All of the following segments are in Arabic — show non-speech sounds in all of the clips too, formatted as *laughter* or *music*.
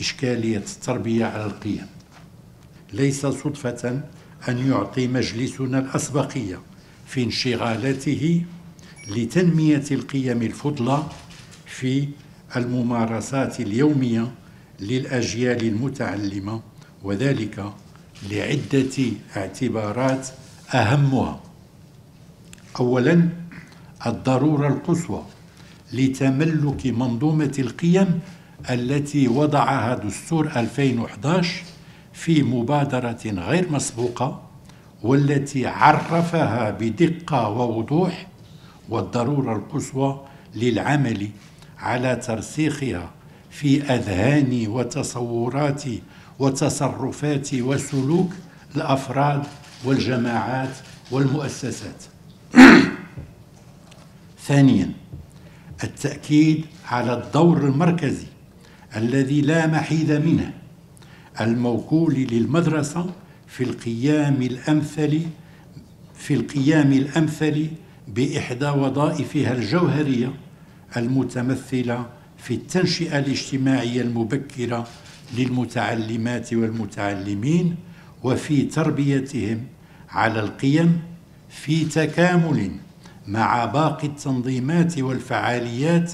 إشكالية التربية على القيم. ليس صدفة أن يعطي مجلسنا الأسبقية في انشغالاته لتنمية القيم الفضلى في الممارسات اليومية للأجيال المتعلمة وذلك لعدة اعتبارات أهمها. أولا الضرورة القصوى. لتملك منظومة القيم التي وضعها دستور 2011 في مبادرة غير مسبوقة والتي عرفها بدقة ووضوح والضرورة القصوى للعمل على ترسيخها في أذهان وتصورات وتصرفات وسلوك الأفراد والجماعات والمؤسسات. *coughs* ثانيا التأكيد على الدور المركزي الذي لا محيد منه الموكول للمدرسة في القيام الأمثل في القيام الأمثل بإحدى وظائفها الجوهرية المتمثلة في التنشئة الاجتماعية المبكرة للمتعلمات والمتعلمين وفي تربيتهم على القيم في تكامل مع باقي التنظيمات والفعاليات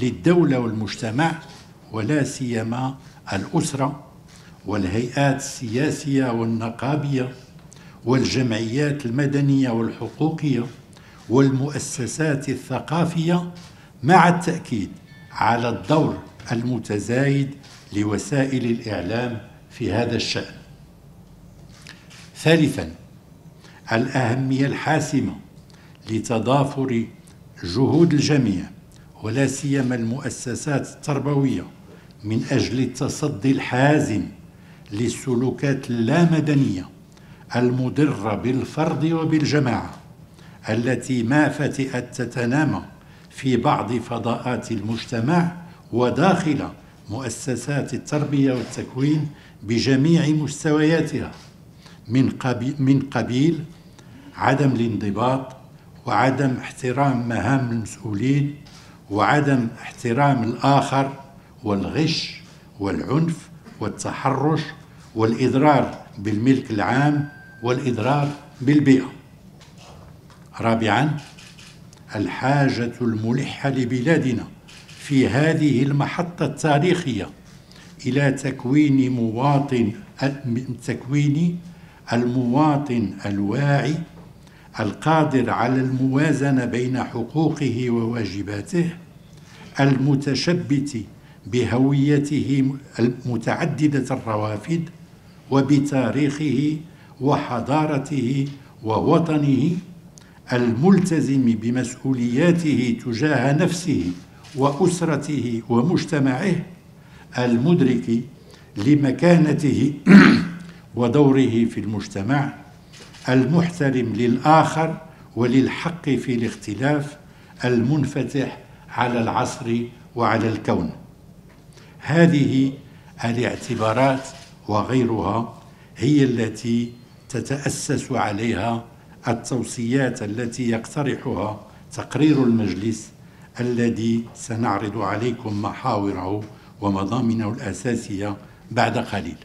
للدولة والمجتمع ولا سيما الأسرة والهيئات السياسية والنقابية والجمعيات المدنية والحقوقية والمؤسسات الثقافية مع التأكيد على الدور المتزايد لوسائل الإعلام في هذا الشأن. ثالثا الأهمية الحاسمة لتضافر جهود الجميع ولا سيما المؤسسات التربوية من أجل التصدي الحازم للسلوكات اللامدنية المضرة بالفرد وبالجماعة التي ما فتئت تتنامى في بعض فضاءات المجتمع وداخل مؤسسات التربية والتكوين بجميع مستوياتها من قبيل, من قبيل عدم الانضباط وعدم احترام مهام المسؤولين وعدم احترام الآخر والغش والعنف والتحرش والإضرار بالملك العام والإضرار بالبيئة. رابعا الحاجة الملحة لبلادنا في هذه المحطة التاريخية إلى تكوين مواطن تكوين المواطن الواعي القادر على الموازنة بين حقوقه وواجباته المتشبت بهويته المتعددة الروافد وبتاريخه وحضارته ووطنه الملتزم بمسؤولياته تجاه نفسه وأسرته ومجتمعه المدرك لمكانته *clears throat* ودوره في المجتمع. المحترم للآخر وللحق في الاختلاف المنفتح على العصر وعلى الكون. هذه الاعتبارات وغيرها هي التي تتأسس عليها التوصيات التي يقترحها تقرير المجلس الذي سنعرض عليكم محاوره ومضامنه الأساسية بعد قليل.